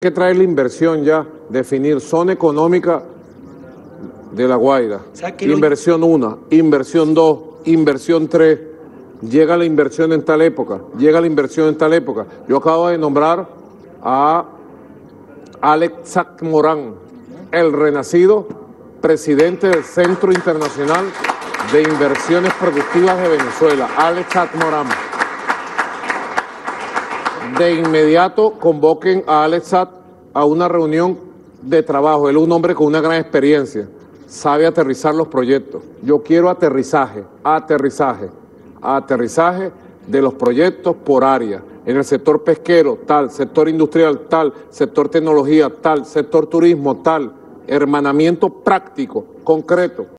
que traer la inversión ya, definir zona económica de La Guaira. sea, Inversión 1, inversión 2, inversión 3. Llega la inversión en tal época, llega la inversión en tal época. Yo acabo de nombrar a Alex Sac Morán, el renacido presidente del Centro Internacional de Inversiones Productivas de Venezuela, Alex Sac Morán. De inmediato convoquen a Alex Satt a una reunión de trabajo. Él es un hombre con una gran experiencia, sabe aterrizar los proyectos. Yo quiero aterrizaje, aterrizaje, aterrizaje de los proyectos por área. En el sector pesquero, tal, sector industrial, tal, sector tecnología, tal, sector turismo, tal, hermanamiento práctico, concreto.